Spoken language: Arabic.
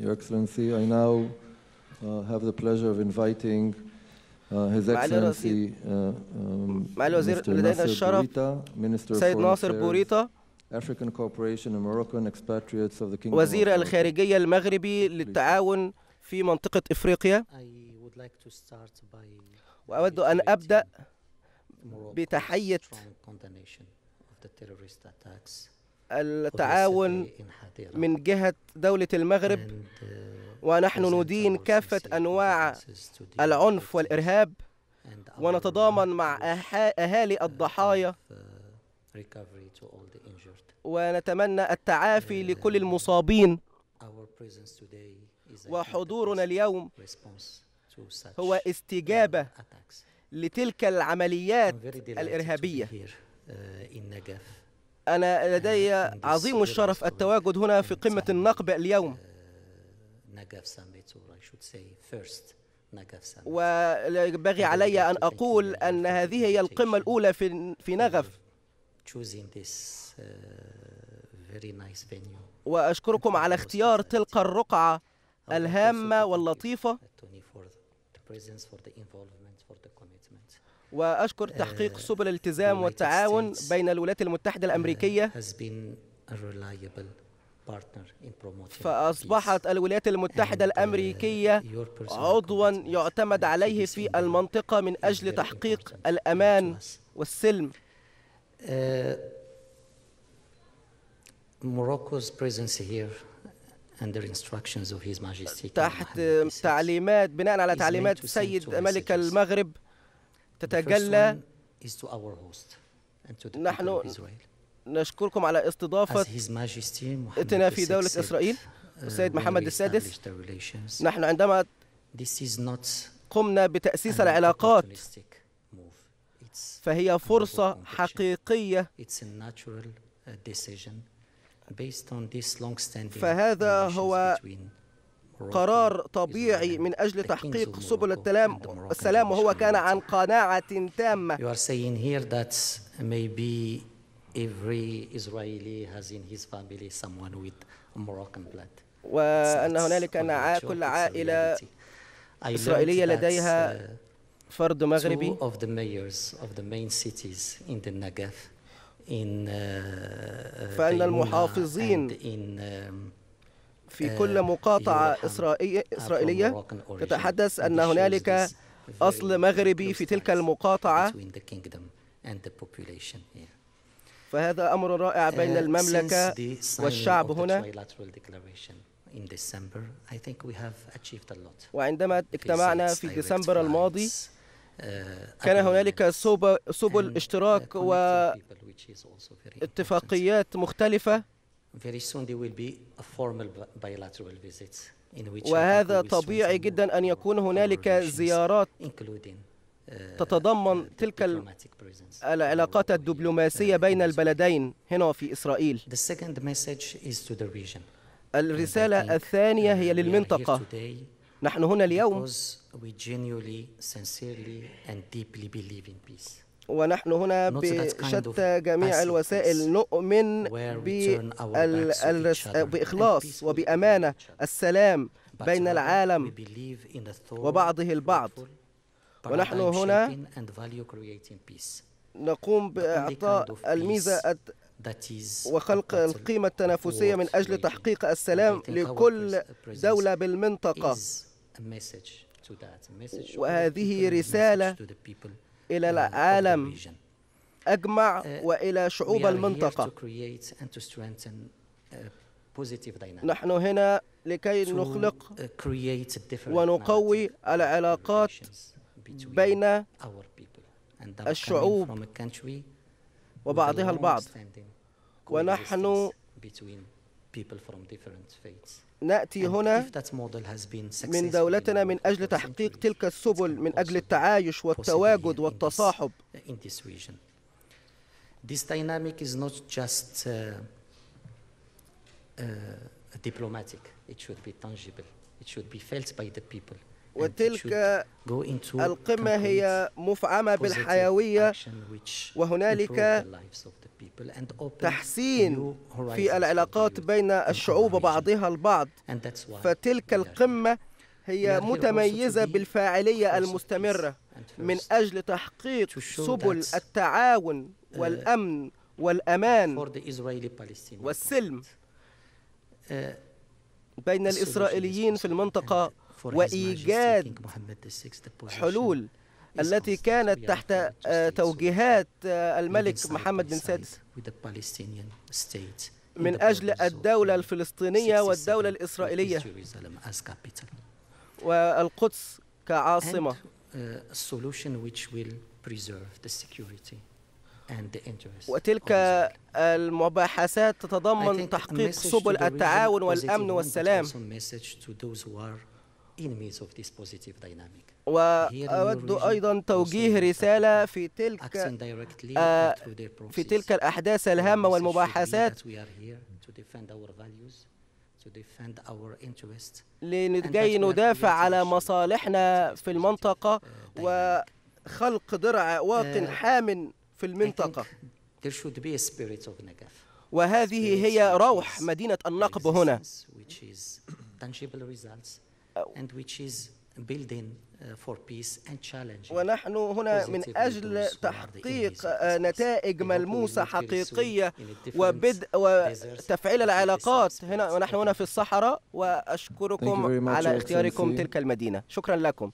Your Excellency, I now uh, have the pleasure of inviting uh, His Excellency uh, um, Mr. Nasser Bourita, Minister of سيد Foreign ناصر بوريطة African Cooperation and Moroccan expatriates of the Kingdom of وزير Morocco. الخارجية المغربي للتعاون في منطقة إفريقيا I would like to start by وأود أن أبدأ بتحية التعاون من جهة دولة المغرب ونحن ندين كافة أنواع العنف والإرهاب ونتضامن مع أهالي الضحايا. ونتمنى التعافي لكل المصابين. وحضورنا اليوم هو استجابة لتلك العمليات الإرهابية. أنا لدي عظيم الشرف التواجد هنا في قمة النقب اليوم. وينبغي علي أن أقول أن هذه هي القمة الأولى في في نغف. وأشكركم على اختيار تلك الرقعة الهامة واللطيفة وأشكر تحقيق سبل الالتزام والتعاون بين الولايات المتحدة الأمريكية in promoting فأصبحت الولايات المتحدة الأمريكية عضوا يعتمد عليه في المنطقة من أجل تحقيق الأمان والسلم تحت. تعليمات بناء على تعليمات سيد ملك. المغرب تتجلى نحن نشكركم على استضافة اتنا في دولة إسرائيل السيد محمد السادس. نحن عندما قمنا بتأسيس العلاقات فهي فرصة حقيقية. فهذا هو قرار طبيعي من أجل تحقيق سبل التلام السلام وهو كان عن قناعة تامة. وأن هنالك أن كل عائلة إسرائيلية لديها فرد مغربي. فأن المحافظين في كل مقاطعة إسرائيلية اسرائيليه تتحدث أن هنالك أصل مغربي في تلك المقاطعة. فهذا أمر رائع بين المملكة والشعب هنا. وعندما اجتمعنا في ديسمبر الماضي كان هنالك سبل اشتراك واتفاقيات مختلفة. Very soon there will be a formal bi- bilateral visit in which وهذا طبيعي جدا أن يكون هنالك زيارات uh, تتضمن تلك العلاقات الدبلوماسية uh, بين. البلدين هنا في إسرائيل The second message is to the region. And I الرسالة الثانية uh, هي للمنطقة نحن هنا اليوم ونحن هنا بشتى جميع الوسائل. نؤمن بإخلاص وبأمانة. السلام بين العالم وبعضه البعض. ونحن هنا نقوم بإعطاء الميزة وخلق القيمة التنافسية من أجل تحقيق السلام لكل دولة بالمنطقة. وهذه رسالة إلى العالم أجمع وإلى شعوب المنطقة. نحن هنا لكي نخلق ونقوي العلاقات بين الشعوب وبعضها البعض. ونحن نأتي هنا من دولتنا من أجل تحقيق تلك السبل من أجل التعايش والتواجد والتصاحب. وتلك القمة هي مفعمة بالحيوية وهنالك تحسين في العلاقات بين الشعوب بعضها البعض. فتلك القمة هي متميزة بالفاعلية المستمرة من أجل تحقيق سبل التعاون والأمن والأمان والسلم. بين الإسرائيليين في المنطقة وإيجاد حلول التي كانت تحت آه، توجيهات آه، الملك محمد بن سادس من أجل الدولة الفلسطينية والدولة الإسرائيلية. والقدس كعاصمة. وتلك المباحثات تتضمن تحقيق سبل التعاون والأمن والسلام. وأود أيضا توجيه رسالة في تلك آه، في تلك الأحداث الهامة والمباحثات لكي ندافع على مصالحنا في المنطقة وخلق درع واق حام في المنطقة. وهذه هي روح مدينة النقب هنا. Uh, for peace and challenging. ونحن هنا من أجل تحقيق آه، نتائج ملموسة حقيقية وبدء وتفعيل العلاقات هنا ونحن هنا في الصحراء وأشكركم على اختياركم. تلك المدينة شكرا لكم